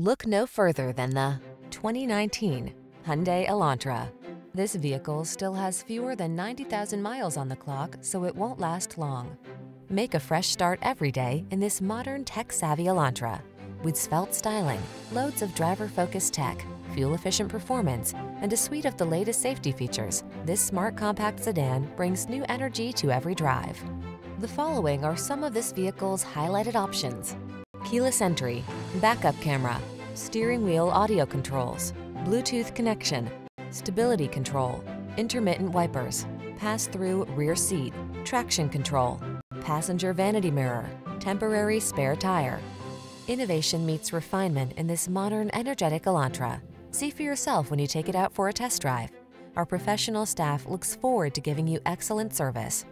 Look no further than the 2019 Hyundai Elantra. This vehicle still has fewer than 90,000 miles on the clock, so it won't last long. Make a fresh start every day in this modern tech-savvy Elantra. With svelte styling, loads of driver-focused tech, fuel-efficient performance, and a suite of the latest safety features, this smart compact sedan brings new energy to every drive. The following are some of this vehicle's highlighted options. Keyless entry, backup camera, steering wheel audio controls, Bluetooth connection, stability control, intermittent wipers, pass-through rear seat, traction control, passenger vanity mirror, temporary spare tire. Innovation meets refinement in this modern, energetic Elantra. See for yourself when you take it out for a test drive. Our professional staff looks forward to giving you excellent service.